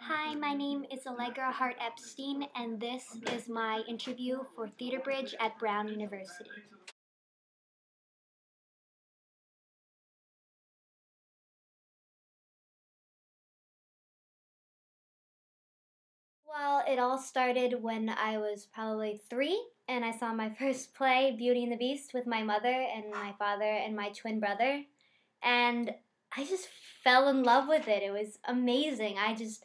Hi, my name is Allegra Heart Epstein, and this is my interview for TheatreBridge at Brown University. Well, it all started when I was probably three, and I saw my first play, Beauty and the Beast, with my mother and my father and my twin brother. And I just fell in love with it. It was amazing. I just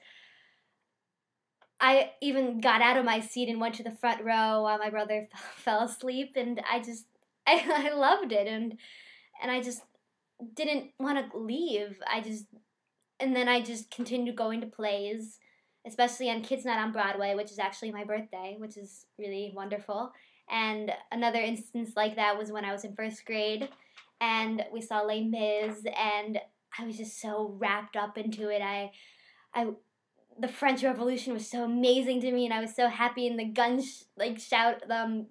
I even got out of my seat and went to the front row while my brother fell asleep, and I just I, I loved it, and and I just didn't want to leave. I just and then I just continued going to plays, especially on Kids Night on Broadway, which is actually my birthday, which is really wonderful. And another instance like that was when I was in first grade, and we saw Les Mis, and I was just so wrapped up into it. I I the French Revolution was so amazing to me, and I was so happy. And the guns, like shout, um,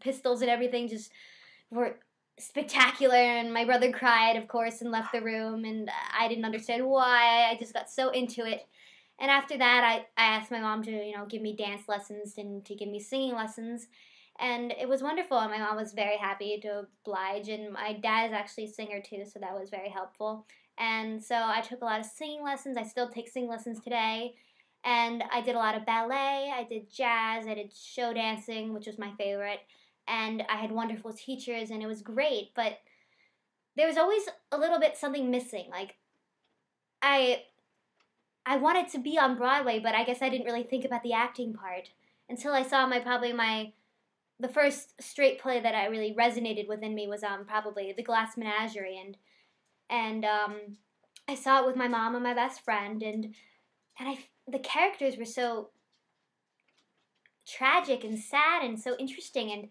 pistols and everything, just were spectacular. And my brother cried, of course, and left the room. And I didn't understand why. I just got so into it. And after that, I, I asked my mom to, you know, give me dance lessons and to give me singing lessons. And it was wonderful. And my mom was very happy to oblige. And my dad is actually a singer too, so that was very helpful. And so I took a lot of singing lessons. I still take singing lessons today. And I did a lot of ballet, I did jazz, I did show dancing, which was my favorite. And I had wonderful teachers, and it was great. But there was always a little bit something missing. Like, I. I wanted to be on Broadway, but I guess I didn't really think about the acting part until I saw my probably my the first straight play that I really resonated within me was um probably The Glass Menagerie and and um, I saw it with my mom and my best friend, and and I the characters were so tragic and sad and so interesting, and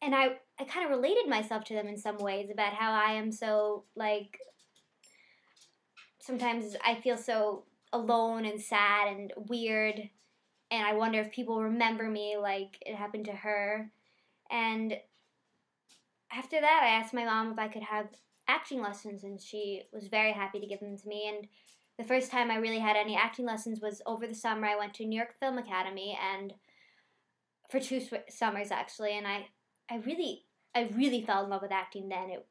and I I kind of related myself to them in some ways about how I am so like sometimes I feel so alone and sad and weird and I wonder if people remember me like it happened to her. And after that, I asked my mom if I could have acting lessons, and she was very happy to give them to me. And the first time I really had any acting lessons was over the summer. I went to New York Film Academy, and for two sw- summers actually, and I, I really, I really fell in love with acting then. It,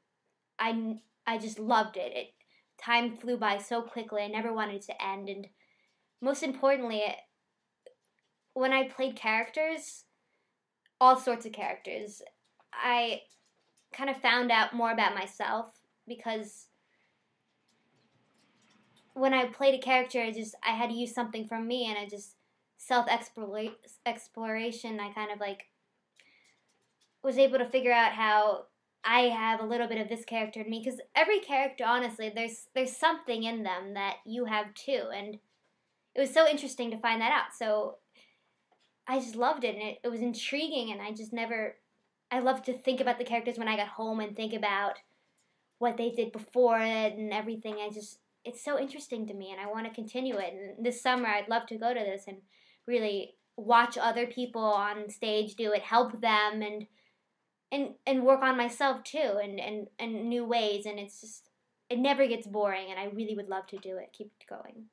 I, I just loved it. It, time flew by so quickly. I never wanted it to end, and most importantly, it, when I played characters, all sorts of characters, I kind of found out more about myself because when I played a character, I just I had to use something from me, and I just self exploration. I kind of like was able to figure out how I have a little bit of this character in me because every character, honestly, there's there's something in them that you have too, and it was so interesting to find that out. So I just loved it, and it, it was intriguing, and I just never. I love to think about the characters when I got home and think about what they did before it and everything. I just it's so interesting to me and I want to continue it. And this summer I'd love to go to this and really watch other people on stage do it, help them and and and work on myself too and and and new ways and it's just it never gets boring and I really would love to do it. Keep going.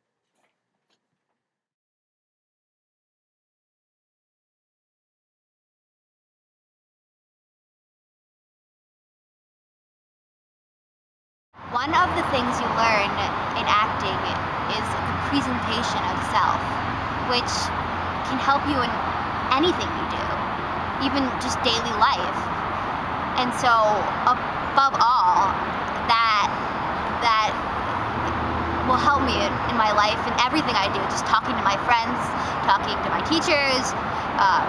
One of the things you learn in acting is the presentation of self, which can help you in anything you do, even just daily life. And so, above all, that that will help me in my life and everything I do. Just talking to my friends, talking to my teachers, um,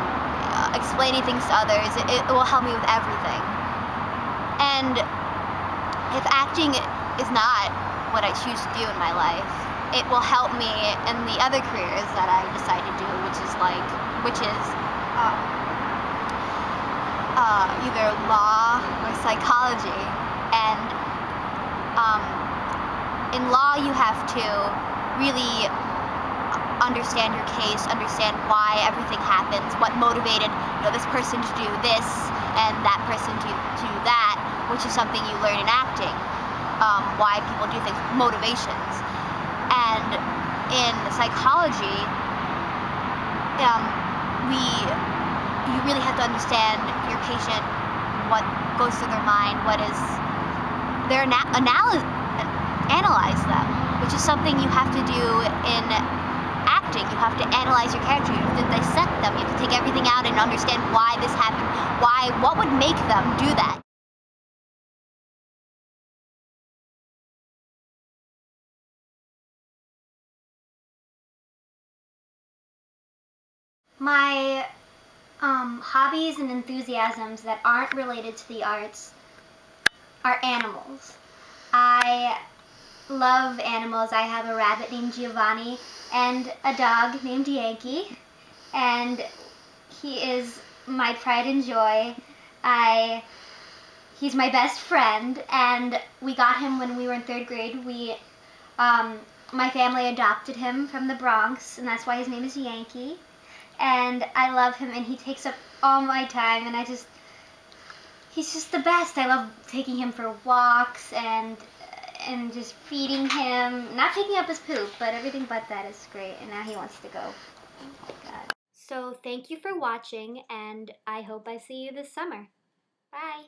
explaining things to others. It, it will help me with everything. And if acting is not what I choose to do in my life, it will help me in the other careers that I decide to do, which is like, which is uh, uh, either law or psychology. And um, in law, you have to really understand your case, understand why everything happens, what motivated you know, this person to do this and that person to, to do that which is something you learn in acting. Um, why people do things, motivations. And in psychology, um, we you really have to understand your patient, what goes through their mind, what is their ana- analyze analyze them, which is something you have to do in acting. You have to analyze your character. You have to dissect them. You have to take everything out and understand why this happened. Why? What would make them do that? My um, hobbies and enthusiasms that aren't related to the arts are animals. I love animals. I have a rabbit named Giovanni and a dog named Yankee, and he is my pride and joy. I he's my best friend, and we got him when we were in third grade. We um, my family adopted him from the Bronx, and that's why his name is Yankee. And I love him, and he takes up all my time, and I just he's just the best. I love taking him for walks and and just feeding him, not picking up his poop, but everything but that is great. And now he wants to go. Oh God. So thank you for watching, and I hope I see you this summer. Bye.